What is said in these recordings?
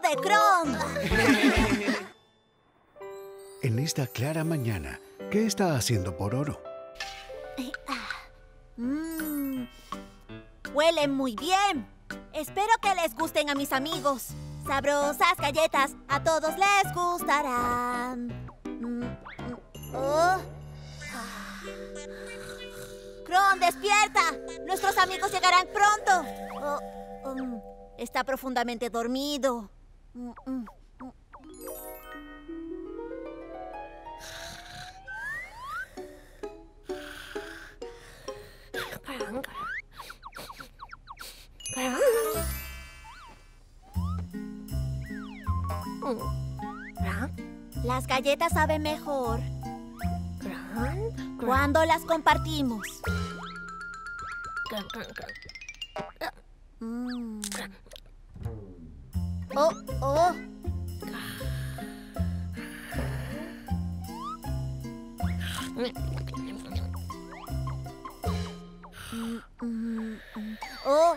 de Kron. En esta clara mañana, ¿qué está haciendo Pororo? Mmm, huelen muy bien. Espero que les gusten a mis amigos. Sabrosas galletas, a todos les gustarán. Mm, mm, oh. Despierta. Nuestros amigos llegarán pronto. Oh, um, está profundamente dormido. Las galletas saben mejor cuando las compartimos. Oh. Oh, oh.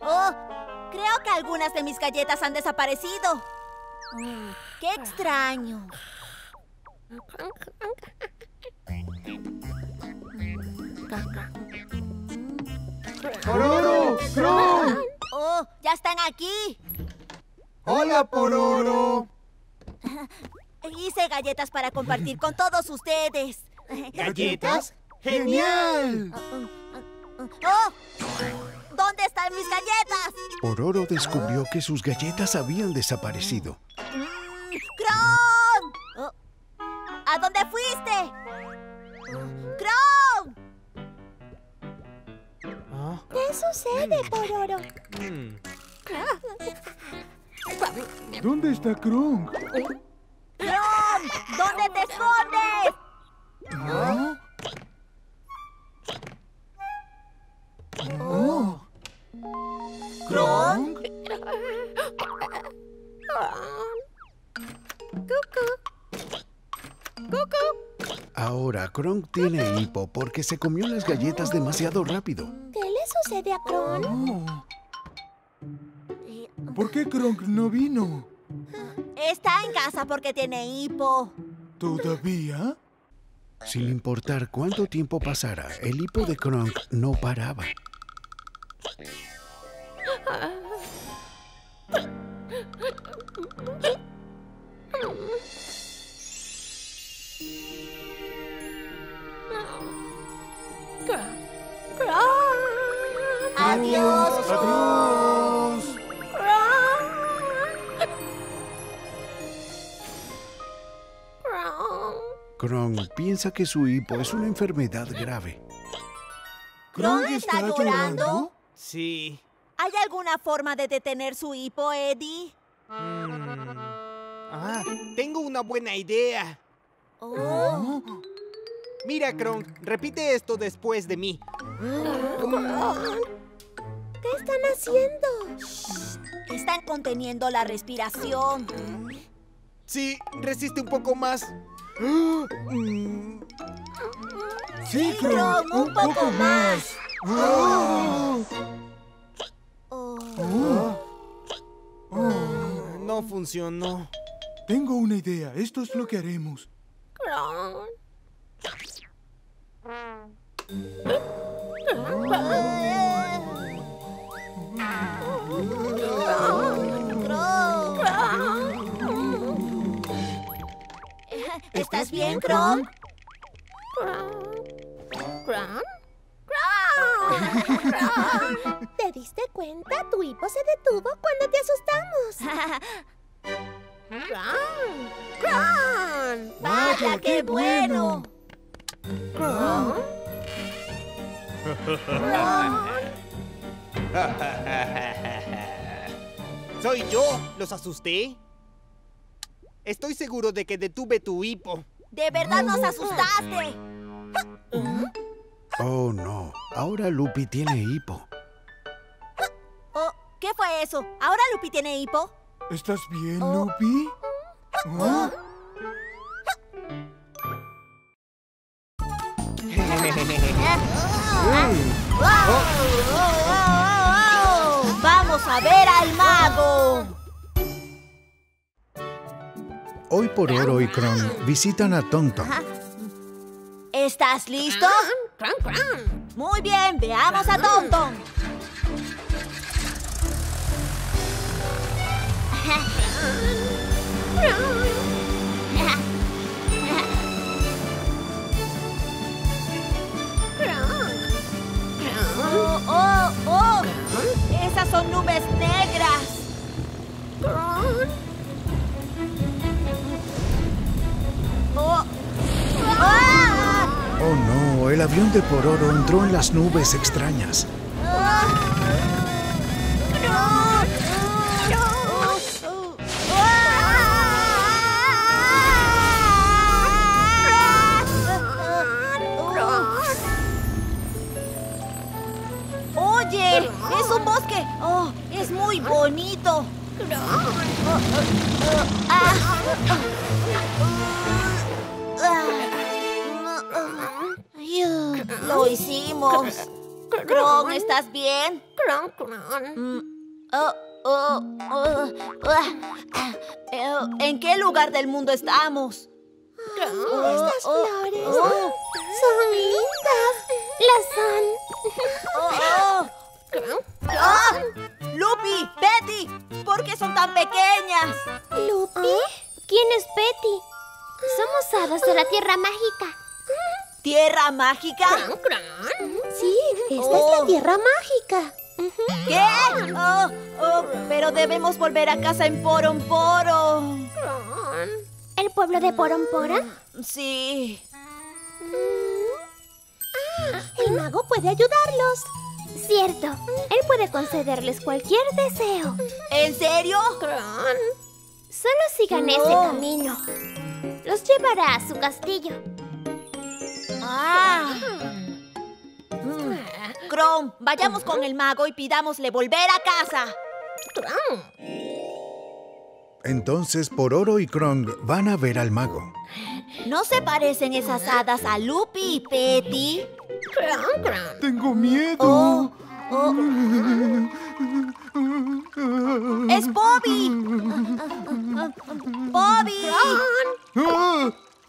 Oh, creo que algunas de mis galletas han desaparecido. ¡Qué extraño! ¡Pororo! ¡Kron! ¡Oh, ya están aquí! ¡Hola, Pororo! Hice galletas para compartir con todos ustedes. ¿Galletas? ¡Genial! ¡Oh! ¿Dónde están mis galletas? Pororo descubrió que sus galletas habían desaparecido. Mm, ¡Kron! Oh, ¿A dónde fuiste? ¡Kron! ¿Qué sucede, Pororo? ¿Dónde está Kron? ¡Kron! ¿Dónde te escondes? ¿Ah? Oh. ¿Kron? Ahora Kronk tiene hipo porque se comió las galletas demasiado rápido. ¿Qué le sucede a Kron? Oh. ¿Por qué Kronk no vino? Está en casa porque tiene hipo. ¿Todavía? Sin importar cuánto tiempo pasara, el hipo de Kronk no paraba. Piensa que su hipo es una enfermedad grave. ¿Kron está llorando? Sí. ¿Hay alguna forma de detener su hipo, Eddie? Ah, tengo una buena idea. Oh. Mira, Kronk, repite esto después de mí. ¿Qué están haciendo? Están conteniendo la respiración. Sí, resiste un poco más. Sí, Kron, Kron, un poco más. Oh. Oh. ah, No funcionó. Tengo una idea. Esto es lo que haremos. ¿Estás bien, Kron? ¿Te diste cuenta? Tu hipo se detuvo cuando te asustamos. ¡Vaya, qué bueno! ¿Soy yo? ¿Los asusté? Estoy seguro de que detuve tu hipo. ¡De verdad nos asustaste! Oh, no. Ahora Lupi tiene hipo. Oh, ¿Qué fue eso? ¿Ahora Lupi tiene hipo? ¿Estás bien, Oh. Lupi? ¿Ah? ¡Vamos, ¡Vamos a ver al mago! Hoy por Oro y Kron visitan a Tonton. ¿Estás listo? Muy bien, veamos a Tonton. ¡Oh, oh, oh! ¡Esas son nubes negras! El avión de por Oro entró en las nubes extrañas. Oye, es un bosque. Oh, es muy bonito. Lo hicimos. Kron, ¿estás bien? Mm, oh, oh, oh, ah, eh, ¿En qué lugar del mundo estamos? Estas Oh, flores oh, son lindas. Las oh, oh. ¡Ah! ¡Lupi! ¡Betty! ¿Por qué son tan pequeñas? son. ¿Lupi? ¿Quién es Betty? Somos hadas de la Tierra Mágica. ¿Tierra mágica? Sí, esta Oh. es la Tierra Mágica. ¿Qué? Oh, oh, pero debemos volver a casa en Poromporo. ¿El pueblo de Porompora? Sí. El mago puede ayudarlos. Cierto, él puede concederles cualquier deseo. ¿En serio? Solo sigan ese No. camino. Los llevará a su castillo. Ah. Mm. Kron, vayamos con el mago y pidámosle volver a casa. Entonces por Oro y Krong van a ver al mago. ¿No se parecen esas hadas a Lupi y Petty? Tengo miedo. Oh, oh. ¡Es Bobby! ¡Bobby!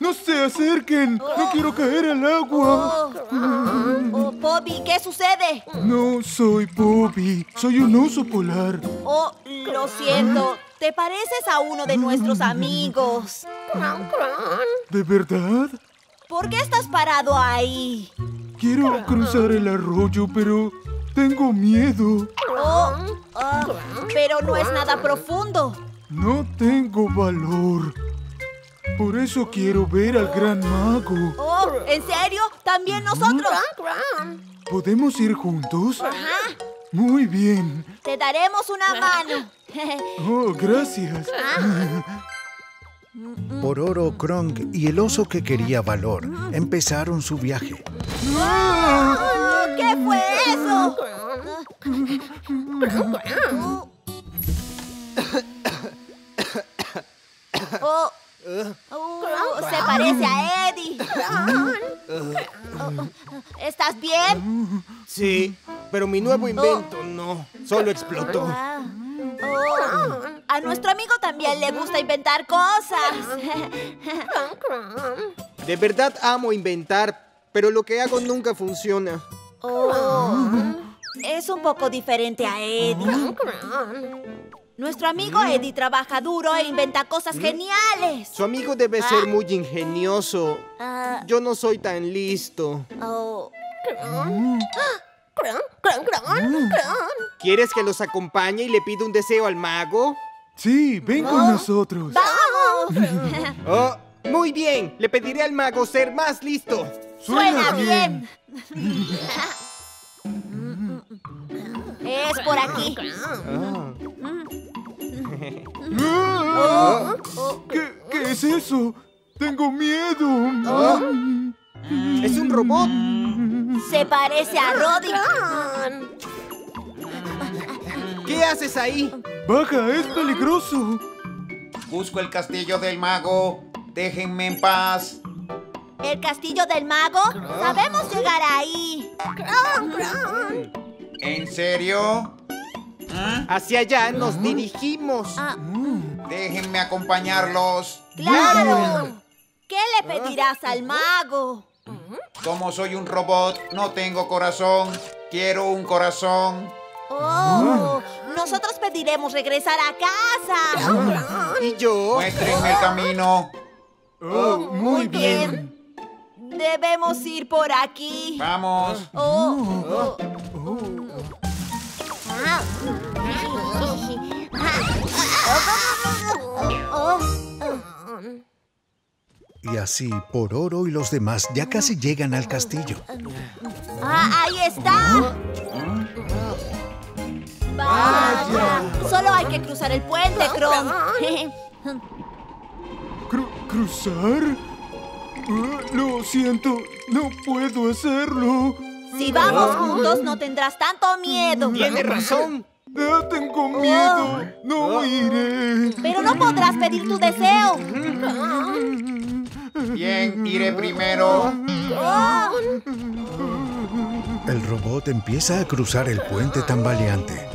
¡No se acerquen! ¡No quiero caer al agua! Oh, oh, Bobby, ¿qué sucede? No soy Bobby. Soy un oso polar. Oh, lo siento. Te pareces a uno de nuestros amigos. ¿De verdad? ¿Por qué estás parado ahí? Quiero cruzar el arroyo, pero tengo miedo. Oh, ah, pero no es nada profundo. No tengo valor. Por eso quiero ver al gran mago. Oh, ¿en serio? ¿También nosotros? ¿Podemos ir juntos? Ajá. Muy bien. Te daremos una mano. Oh, gracias. Por Oro, Krong y el oso que quería valor empezaron su viaje. Oh, ¿Qué fue eso? Oh, oh, se parece a Eddie. ¿Estás bien? Sí, pero mi nuevo invento no. Solo explotó. Oh, a nuestro amigo también le gusta inventar cosas. De verdad amo inventar, pero lo que hago nunca funciona. Oh, es un poco diferente a Eddie. Nuestro amigo Eddie trabaja duro e inventa cosas geniales. Su amigo debe ser muy ingenioso. Ah, Yo no soy tan listo. oh, ¿Quieres que los acompañe y le pida un deseo al mago? Sí, ven con nosotros. ¡Vamos! Oh, muy bien. Le pediré al mago ser más listo. Suena bien. Es por aquí. ¡Ah! ¿Qué, qué es eso? Tengo miedo. Es un robot. Se parece a Roddy. ¿Qué haces ahí? Baja, es peligroso. Busco el castillo del mago. Déjenme en paz. ¿El castillo del mago? Sabemos llegar ahí. ¿En serio? Hacia allá nos dirigimos. Ah, Déjenme acompañarlos. ¡Claro! ¿Qué le pedirás al mago? Como soy un robot, no tengo corazón. Quiero un corazón. Oh, nosotros pediremos regresar a casa. ¿Y yo? Muéstrenme el camino. Oh, muy bien. Debemos ir por aquí. Vamos. Oh, oh. Y así, por oro y los demás ya casi llegan al castillo. Ah, ahí está. Vaya. Solo hay que cruzar el puente, Kron. Cru- ¿Cruzar? Ah, lo siento, no puedo hacerlo. Si vamos juntos, no tendrás tanto miedo. Tiene razón. Ah, tengo miedo. No iré. Pero no podrás pedir tu deseo. Bien, iré primero. El robot empieza a cruzar el puente tambaleante.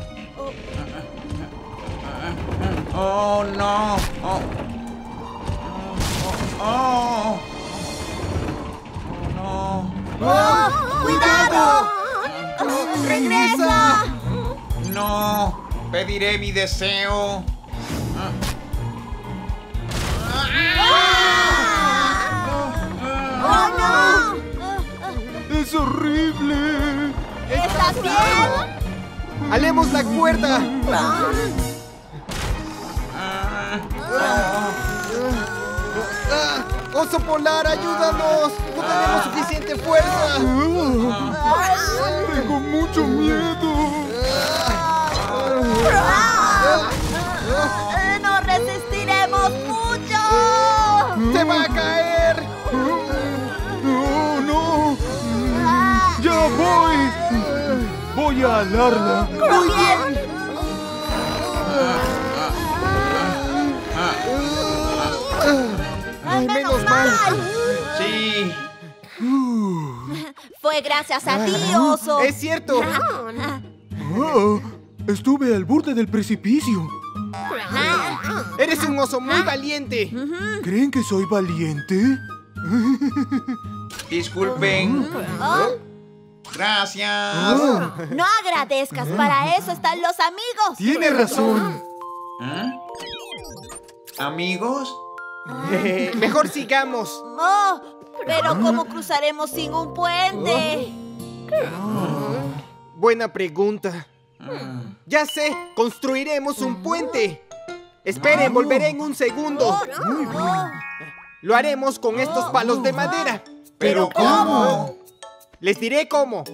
Oh, no. Oh. Oh. Oh, Pediré mi deseo. ¡Oh, no! Es horrible. ¿Estás bien? ¡Alemos la cuerda! Ah, ¡Oso polar, ayúdanos! ¡No tenemos suficiente fuerza! Ah, tengo mucho miedo. Voy a alarla. ¡Muy bien! ¡Ay, menos mal. Sí. Fue gracias a ti, oso. ¡Es cierto! Ah, estuve al borde del precipicio. ¡Eres un oso muy valiente! ¿Creen que soy valiente? Disculpen. Oh, Gracias. no agradezcas, para eso están los amigos. Tiene razón. ¿Eh? ¿Amigos? Mejor sigamos. Oh, pero ¿cómo cruzaremos sin un puente? Buena pregunta. Ya sé, construiremos un puente. Esperen, volveré en un segundo. Oh, Lo haremos con estos palos de madera. ¿Pero cómo? Les diré cómo.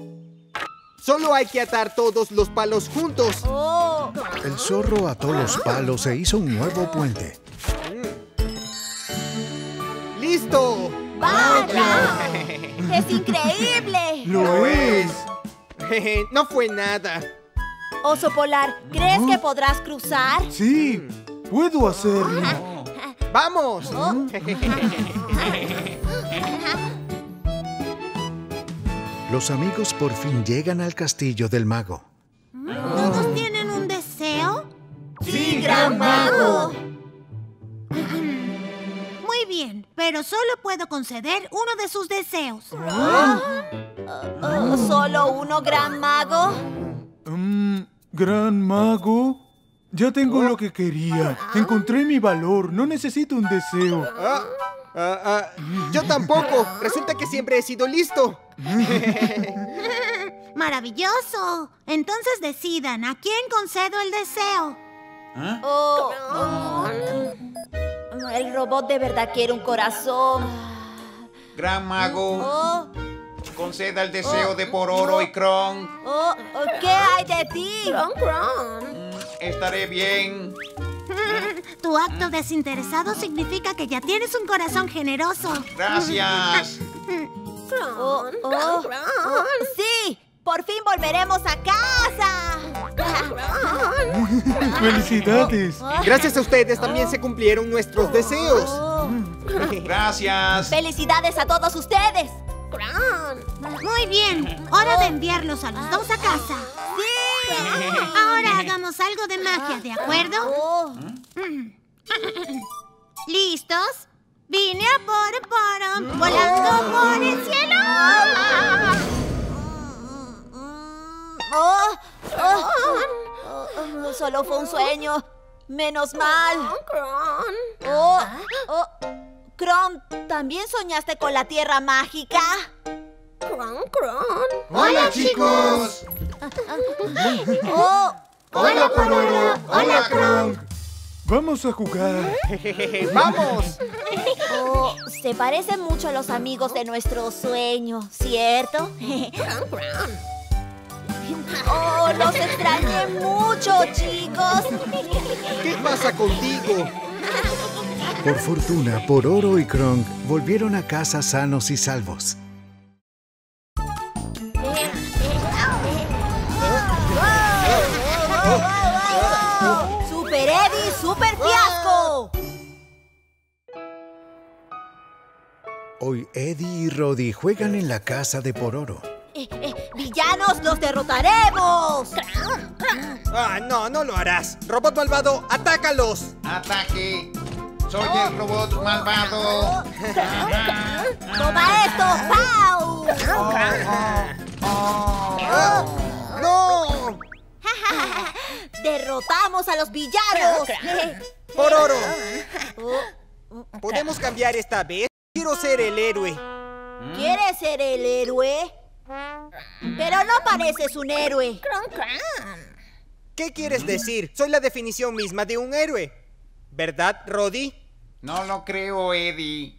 Solo hay que atar todos los palos juntos. oh. El zorro ató los palos e hizo un nuevo puente. ¡Listo! ¡Vaya! ¡Es increíble! Lo es. no fue nada. Oso polar, ¿crees que podrás cruzar? Sí, puedo hacerlo. ¡Vamos! Los amigos por fin llegan al castillo del mago. ¿Todos tienen un deseo? ¡Sí, gran mago! Muy bien, pero solo puedo conceder uno de sus deseos. Oh, ¿Solo uno, gran mago? Mm, gran mago. Ya tengo lo que quería. Encontré mi valor. No necesito un deseo. Ah, ah, ah, yo tampoco. Resulta que siempre he sido listo. Maravilloso. Entonces decidan a quién concedo el deseo. ¿Eh? Oh, oh. El robot de verdad quiere un corazón. Gran mago, Oh, conceda el deseo de por oro y cron. oh, oh, ¿Qué hay de ti? Estaré bien. Tu acto desinteresado significa que ya tienes un corazón generoso. Gracias. Oh, oh, oh, ¡Sí! ¡Por fin volveremos a casa! Felicidades. Gracias a ustedes también se cumplieron nuestros deseos. Oh, Gracias. ¡Felicidades a todos ustedes! Muy bien, hora de enviarlos a los dos a casa. ¡Sí! Ahora hagamos algo de magia, ¿de acuerdo? Oh, ¿Listos? Vine a por por volando por el cielo. oh, oh, oh, solo fue un sueño. Menos mal. Oh, oh. Kron, ¿también soñaste con la tierra mágica? ¡Hola, chicos! Oh, ¡Hola, Pororo! ¡Hola, Kronk! Vamos a jugar. ¡Vamos! oh, se parecen mucho a los amigos de nuestro sueño, ¿cierto? Oh, los extrañé mucho, chicos. ¿Qué pasa contigo? Por fortuna, Pororo y Kronk volvieron a casa sanos y salvos. Hoy Eddie y Roddy juegan en la casa de Pororo. Eh, eh, ¡Villanos, los derrotaremos! Ah, no, no lo harás. Robot malvado, atácalos. ¡Ataque! ¡Soy el robot malvado! ¡Toma esto! ¡Pau! ¡No! ¡Derrotamos a los villanos! ¡Por oro! Oh, ¿Podemos cambiar esta vez? Quiero ser el héroe. ¿Quieres ser el héroe? Pero no pareces un héroe. ¿Qué quieres decir? Soy la definición misma de un héroe. ¿Verdad, Roddy? No lo creo, Eddie.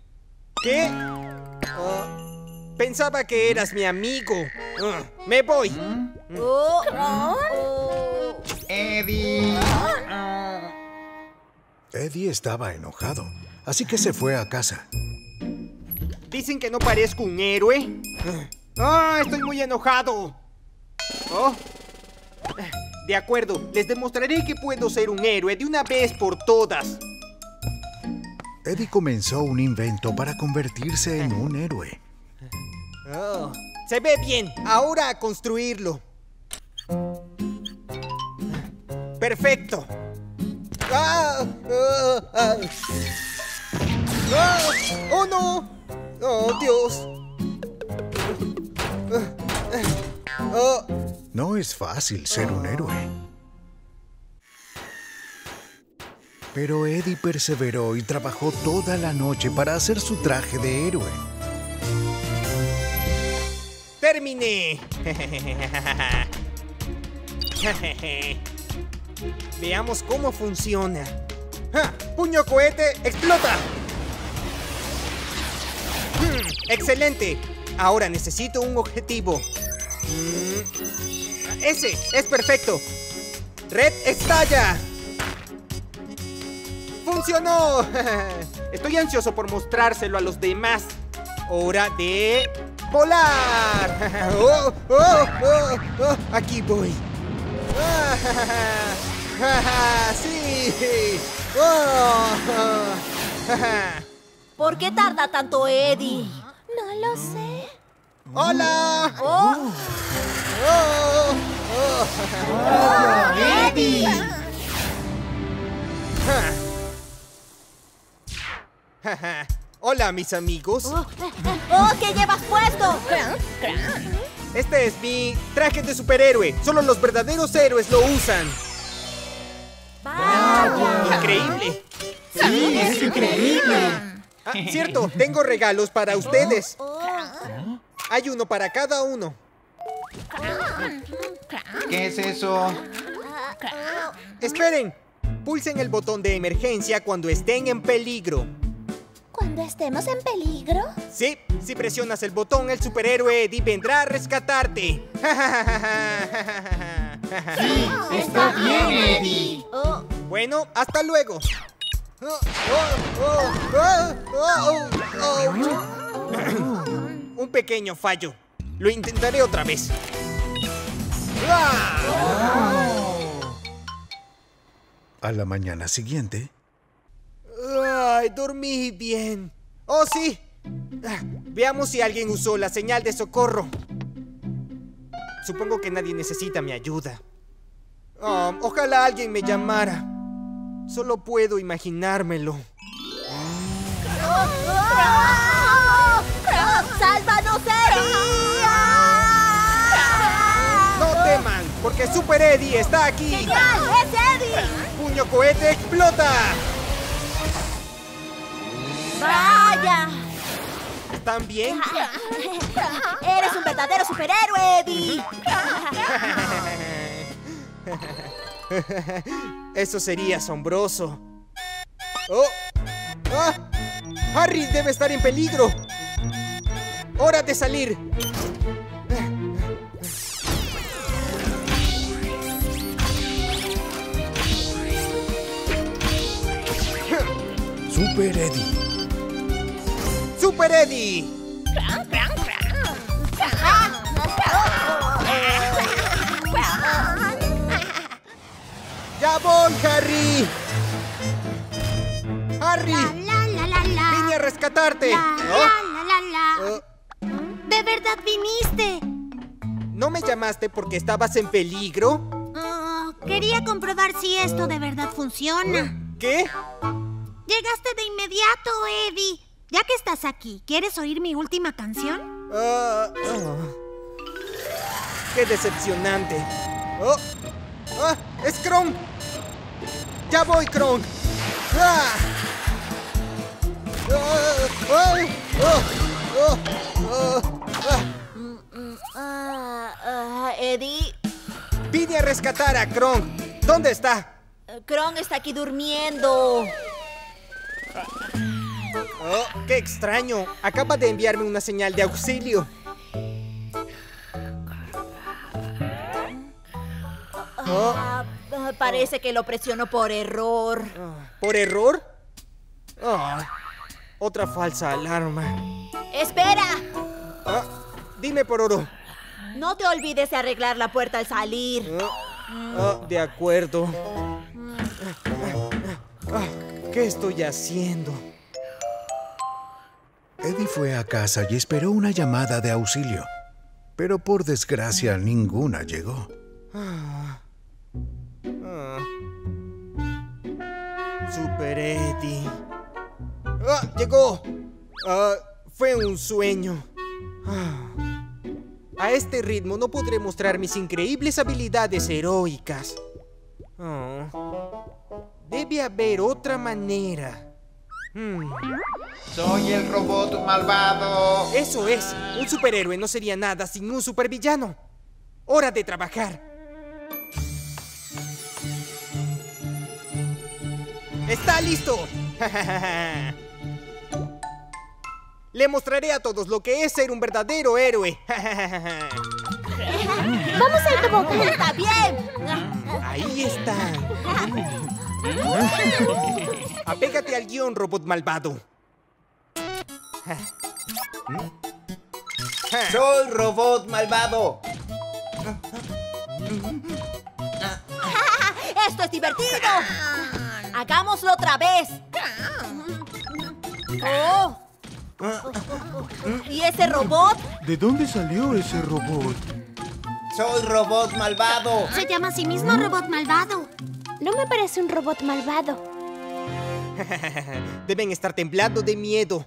¿Qué? Ah, pensaba que eras mi amigo. Ah, me voy. Oh, oh. Eddie. Ah. Eddie estaba enojado, así que se fue a casa. Dicen que no parezco un héroe. Ah, estoy muy enojado. Oh. De acuerdo, les demostraré que puedo ser un héroe de una vez por todas. Eddie comenzó un invento para convertirse en un héroe. Oh, se ve bien. Ahora a construirlo. Perfecto. ¡Ah! ¡Ah! ¡Ah! ¡Ah! ¡Oh, no! ¡Oh, Dios! Ah, No es fácil ser un héroe. Pero Eddie perseveró y trabajó toda la noche para hacer su traje de héroe. ¡Terminé! Veamos cómo funciona. ¡Ja! ¡Puño cohete, explota! Hmm, ¡Excelente! Ahora necesito un objetivo. Mm, ¡Ese! ¡Es perfecto! ¡Red estalla! ¡Funcionó! Estoy ansioso por mostrárselo a los demás. ¡Hora de volar! ¡Oh, oh, oh, oh! Aquí voy. ¡Sí! ¡Oh! ¿Por qué tarda tanto Eddie? No lo sé. ¡Hola! Oh, ¡Oh! ¡Oh! ¡Eddie! Hola, mis amigos. Oh, oh, ¿qué llevas puesto? Este es mi traje de superhéroe. Solo los verdaderos héroes lo usan. ¡Increíble! ¡Sí, es increíble! Ah, cierto, tengo regalos para ustedes. Hay uno para cada uno. ¿Qué es eso? Esperen. Pulsen el botón de emergencia cuando estén en peligro. Cuando estemos en peligro. Sí, si presionas el botón, el superhéroe Eddie vendrá a rescatarte. ¡Está bien, Eddie! Bueno, hasta luego. Un pequeño fallo. Lo intentaré otra vez. A la mañana siguiente, Ay, dormí bien. Oh, sí. Ah, Veamos si alguien usó la señal de socorro. Supongo que nadie necesita mi ayuda. Ah, ojalá alguien me llamara. Solo puedo imaginármelo. ¡Sálvanos, Eddie! No teman, porque Super Eddie está aquí. ¡Genial! ¡Es Eddie! ¡Puño cohete explota! ¡Vaya! ¿Están bien? Eres un verdadero superhéroe, Eddie. Eso sería asombroso. ¡Oh! ¡Ah! ¡Harry debe estar en peligro! ¡Hora de salir! Super Eddie. ¡Super Eddie! ¡Ya voy, Harry! ¡Harry! La, la, la, la. ¡Vine a rescatarte! La, ¿Oh? la, la, la. Oh, ¿De verdad viniste? ¿No me llamaste porque estabas en peligro? Ah, quería comprobar si esto de verdad funciona. ¿Qué? Llegaste de inmediato, Eddie. Ya que estás aquí, ¿quieres oír mi última canción? Ah. ¡Qué decepcionante! ¡Oh! ¡Ah! ¡Es Kronk! ¡Ya voy! ¡Ah! ¡Ah! ¡Ah! ¡Ah! ¡Ah! ¡Ah! ¡Ah! Ah, ah, Eddie, Vine a rescatar a Kronk. ¿Dónde está? Kron está aquí durmiendo. Oh, ¡Qué extraño! Acaba de enviarme una señal de auxilio. Oh, Ah, ah, parece que lo presionó por error. ¿Por error? Ah, otra falsa alarma. ¡Espera! Ah, dime por oro. No te olvides de arreglar la puerta al salir. Ah, ah, de acuerdo. Ah, ¿Qué estoy haciendo? Eddie fue a casa y esperó una llamada de auxilio. Pero por desgracia ninguna llegó. Ah. Ah. Super Eddie. ¡Ah! ¡Llegó! Ah, fue un sueño. Ah. A este ritmo no podré mostrar mis increíbles habilidades heroicas. Debe haber otra manera. Hmm. Soy el robot malvado. Eso es. Un superhéroe no sería nada sin un supervillano. Hora de trabajar. ¡Está listo! Le mostraré a todos lo que es ser un verdadero héroe. ¡Vamos al tobogán! ¡Está bien! Ahí están. Apégate al guion, robot malvado. Soy robot malvado. ¡Esto es divertido! ¡Hagámoslo otra vez! ¡Oh! ¿Y ese robot? ¿De dónde salió ese robot? Soy robot malvado. Se llama a sí mismo robot malvado. No me parece un robot malvado. Deben estar temblando de miedo.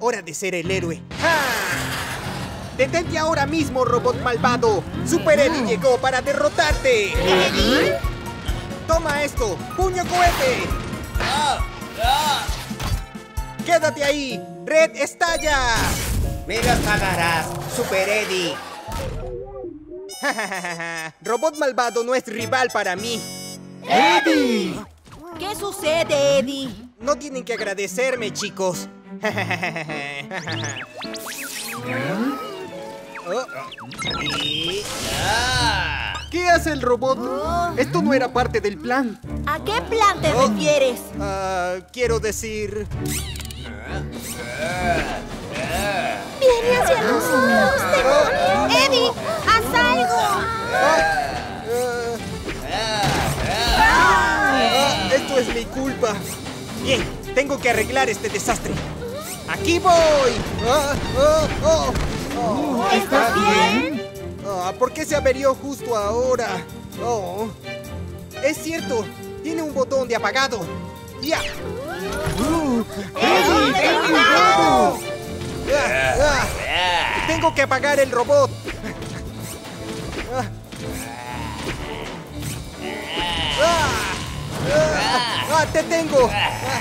Hora de ser el héroe. ¡Ah! ¡Detente ahora mismo, robot malvado! ¡Super Eddie llegó para derrotarte! ¿Eddie? ¡Toma esto! ¡Puño cohete! ¡Quédate ahí! ¡Red estalla! Me las pagarás, Super Eddie. Robot malvado no es rival para mí. ¡Eddie! ¿Qué sucede, Eddie? No tienen que agradecerme, chicos. Oh. Y- ¿Qué hace el robot? Esto no era parte del plan. ¿A qué plan te Oh. refieres? Ah, quiero decir... ¡Viene hacia nosotros! ¡Eddie! ¡Haz algo! Ah, esto es mi culpa. Bien, tengo que arreglar este desastre. ¡Aquí voy! Ah, oh, oh. ¿Estás bien? Ah, ¿Por qué se averió justo ahora? Oh. Es cierto, tiene un botón de apagado. ¡Ya! ¡Eddie, ten cuidado! Ah, ah. Tengo que apagar el robot. Ah, ¡Te tengo! Ah, ah,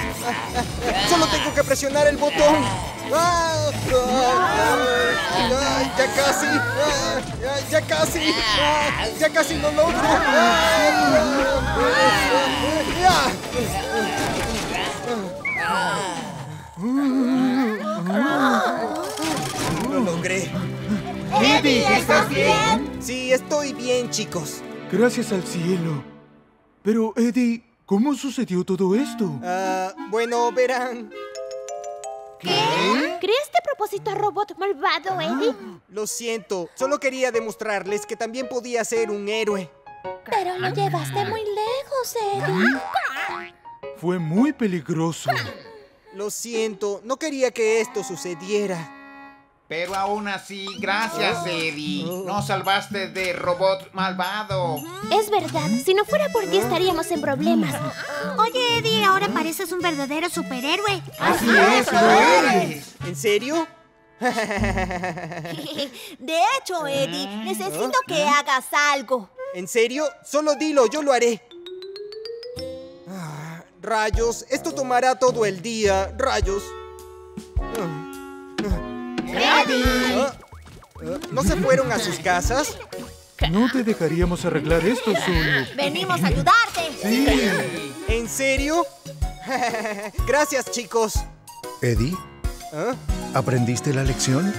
ah. Solo tengo que presionar el botón. Ah, ah, ah, ya casi. Ah, ya casi. Ah, ya casi lo logro. Ah, ah, ah. Lo logré. Eddie, ¿estás bien? Sí, estoy bien, chicos. Gracias al cielo. Pero, Eddie, ¿cómo sucedió todo esto? Ah, bueno, verán. ¿Creaste a propósito a robot malvado, Eddie? Lo siento, solo quería demostrarles que también podía ser un héroe. Pero lo llevaste muy lejos, Eddie. Fue muy peligroso. Lo siento, no quería que esto sucediera. Pero aún así, gracias, Eddie. Nos salvaste de robot malvado. Es verdad, si no fuera por ti estaríamos en problemas. Oye, Eddie, ahora pareces un verdadero superhéroe. Así es, lo eres. ¿En serio? De hecho, Eddie, necesito que hagas algo. ¿En serio? Solo dilo, yo lo haré. Ah, rayos, esto tomará todo el día. Rayos. Ah, ah, ah, ¿No se fueron a sus casas? No te dejaríamos arreglar esto solo. Venimos a ayudarte. Sí. ¿En serio? Gracias, chicos. Eddie, ¿Ah? ¿aprendiste la lección?